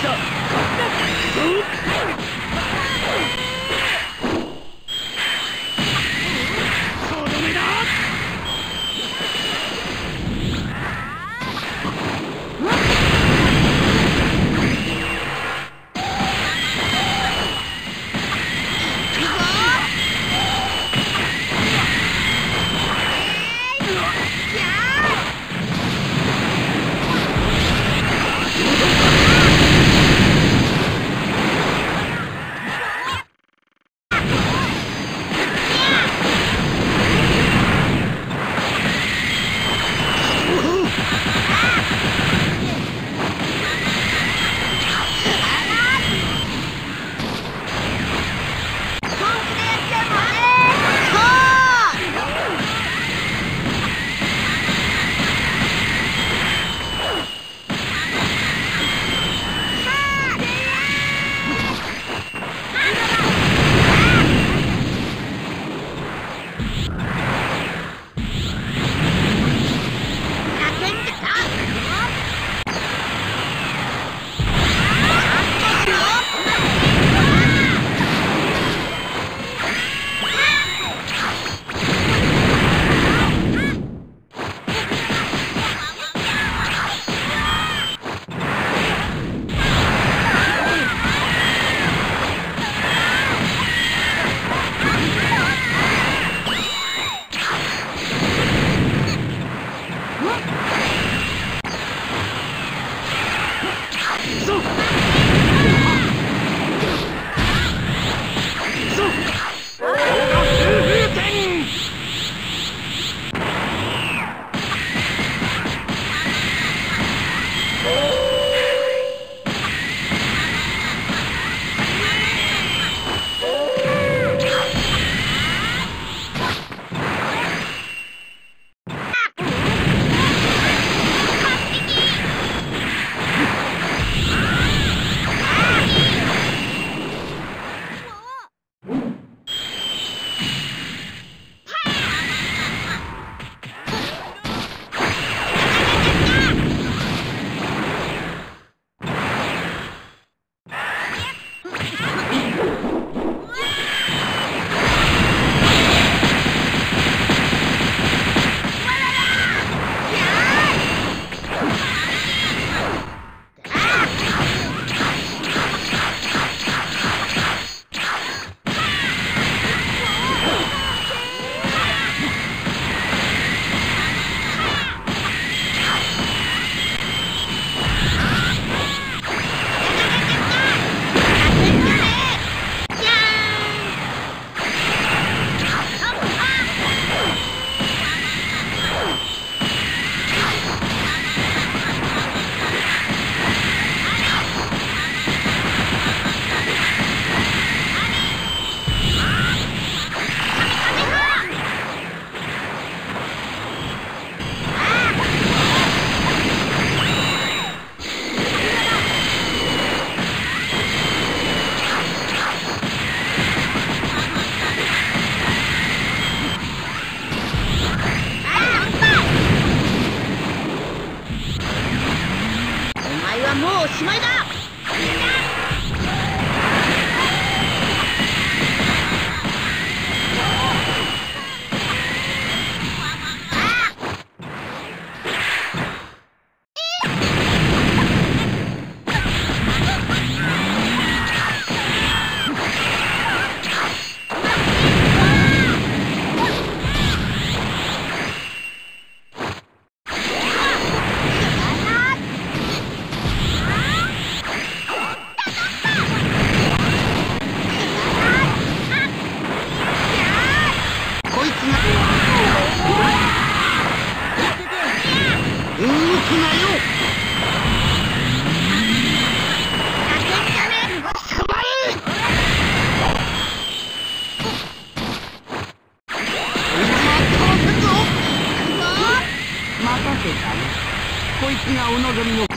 した你买单こいつがお望みの